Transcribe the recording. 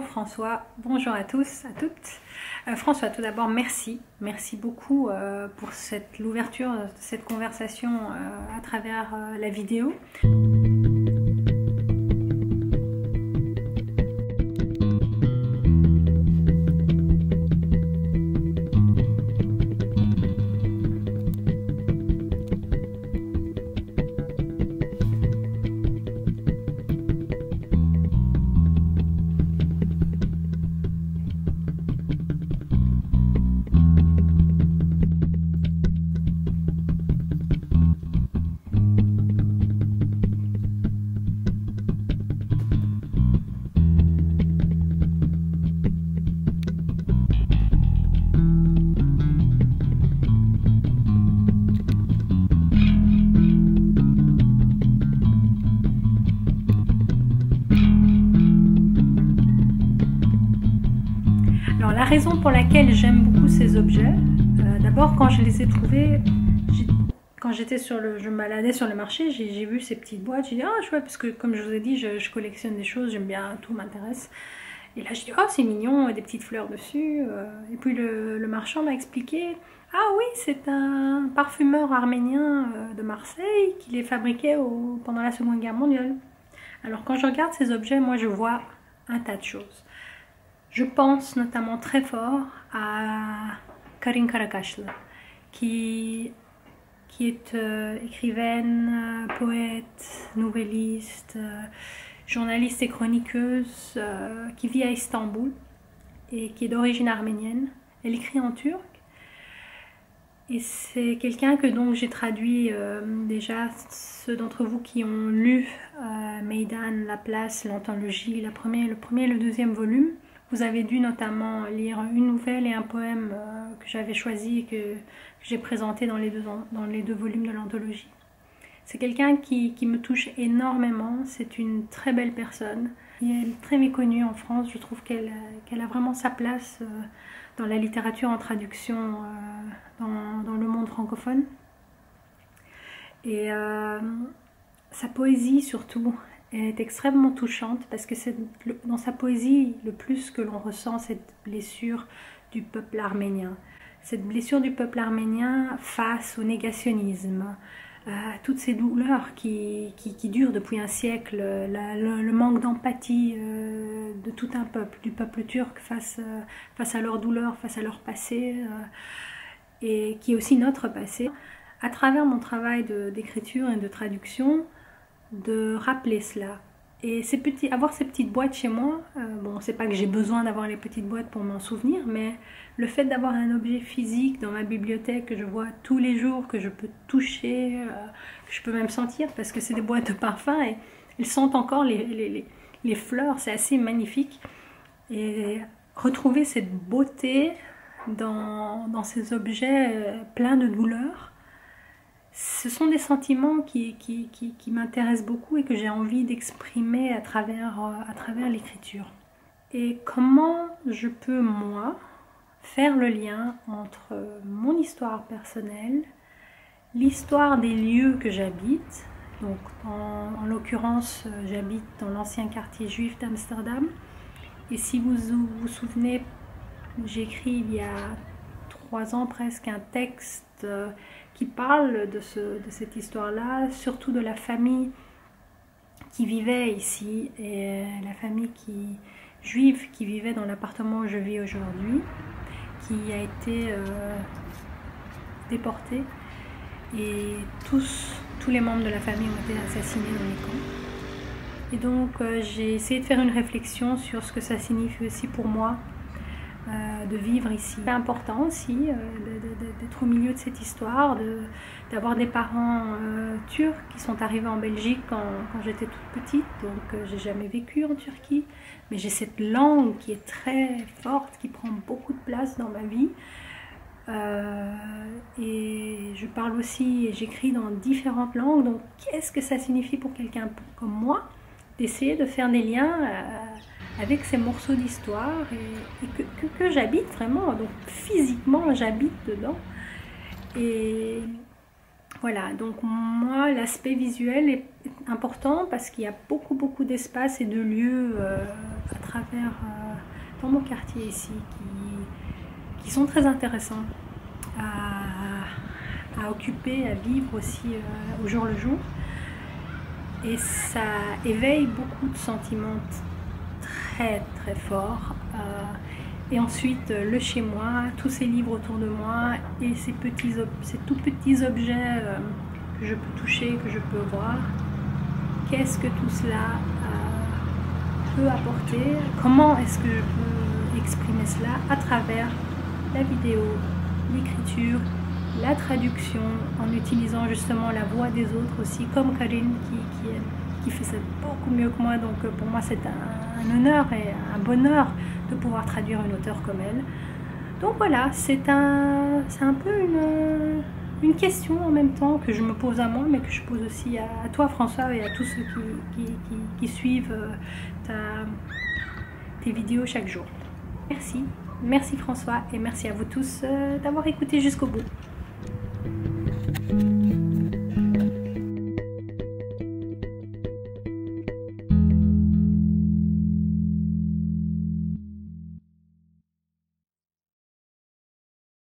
François, bonjour à tous, à toutes. Euh, François, tout d'abord, merci. Merci beaucoup euh, pour l'ouverture de cette conversation euh, à travers la vidéo. La raison pour laquelle j'aime beaucoup ces objets, euh, d'abord quand je les ai trouvés, quand j'étais sur le, je me baladais sur le marché, j'ai vu ces petites boîtes, j'ai dit ah chouette parce que comme je vous ai dit, je, collectionne des choses, j'aime bien, tout m'intéresse. Et là je dis oh c'est mignon, des petites fleurs dessus. Euh. Et puis le, marchand m'a expliqué ah oui c'est un parfumeur arménien euh, de Marseille qui les fabriquait pendant la Seconde Guerre mondiale. Alors quand je regarde ces objets, moi je vois un tas de choses. Je pense notamment très fort à Karin Karakashla, qui, qui est euh, écrivaine, poète, nouvelliste, euh, journaliste et chroniqueuse, euh, qui vit à Istanbul et qui est d'origine arménienne. Elle écrit en turc. Et c'est quelqu'un que donc j'ai traduit déjà, ceux d'entre vous qui ont lu Maidan, La Place, l'anthologie, le premier et le deuxième volume. Vous avez dû notamment lire une nouvelle et un poème euh, que j'avais choisi et que, j'ai présenté dans les, deux, volumes de l'anthologie. C'est quelqu'un qui, me touche énormément, c'est une très belle personne. Elle est très méconnue en France, je trouve qu'elle a vraiment sa place euh, dans la littérature en traduction euh, dans, le monde francophone. Et sa poésie surtout, est extrêmement touchante parce que c'est dans sa poésie le plus que l'on ressent cette blessure du peuple arménien. Cette blessure du peuple arménien face au négationnisme, à toutes ces douleurs qui, qui, durent depuis un siècle, le, manque d'empathie euh, de tout un peuple, du peuple turc face, euh, face à leur douleur, face à leur passé, euh, et qui est aussi notre passé. À travers mon travail d'écriture et de traduction, de rappeler cela. Et ces petits, avoir ces petites boîtes chez moi, euh, bon, c'est pas que j'ai besoin d'avoir les petites boîtes pour m'en souvenir, mais le fait d'avoir un objet physique dans ma bibliothèque que je vois tous les jours, que je peux toucher, euh, que je peux même sentir, parce que c'est des boîtes de parfum et elles sentent encore les, les, les fleurs, c'est assez magnifique. Et retrouver cette beauté dans, dans ces objets euh, pleins de douleur, ce sont des sentiments qui, qui, qui, m'intéressent beaucoup et que j'ai envie d'exprimer à travers, euh, à travers l'écriture. Et comment je peux, moi, faire le lien entre mon histoire personnelle, l'histoire des lieux que j'habite, donc en, en l'occurrence j'habite dans l'ancien quartier juif d'Amsterdam, et si vous vous souvenez, j'ai écrit il y a trois ans presque un texte euh, qui parle de, ce, de cette histoire-là, surtout de la famille qui vivait ici et la famille juive qui vivait dans l'appartement où je vis aujourd'hui, qui a été euh, déportée et tous, les membres de la famille ont été assassinés dans les camps. Et donc euh, j'ai essayé de faire une réflexion sur ce que ça signifie aussi pour moi euh, de vivre ici. C'est important aussi euh, d'être au milieu de cette histoire, d'avoir des parents euh, turcs qui sont arrivés en Belgique quand, j'étais toute petite, donc j'ai jamais vécu en Turquie, mais j'ai cette langue qui est très forte, qui prend beaucoup de place dans ma vie. et je parle aussi et j'écris dans différentes langues, donc qu'est-ce que ça signifie pour quelqu'un comme moi d'essayer de faire des liens avec ces morceaux d'histoire et, que, j'habite vraiment, donc physiquement j'habite dedans. Et voilà, donc moi l'aspect visuel est important parce qu'il y a beaucoup beaucoup d'espaces et de lieux euh, à travers... Euh, dans mon quartier ici qui, sont très intéressants à, occuper, à vivre aussi au jour le jour. Et ça éveille beaucoup de sentiments très très forts. Et ensuite, euh, le chez moi, tous ces livres autour de moi et ces, petits objets euh, que je peux toucher, que je peux voir. Qu'est-ce que tout cela euh, peut apporter? Comment est-ce que je peux exprimer cela? À travers la vidéo, l'écriture, la traduction, en utilisant justement la voix des autres aussi, comme Karine qui, qui, qui fait ça beaucoup mieux que moi. Donc pour moi, c'est un, honneur et un bonheur de pouvoir traduire une auteure comme elle. Donc voilà, c'est un, un peu une, une, question en même temps que je me pose à moi, mais que je pose aussi à, toi François et à tous ceux qui, qui, suivent euh, tes vidéos chaque jour. Merci, merci François et merci à vous tous euh, d'avoir écouté jusqu'au bout.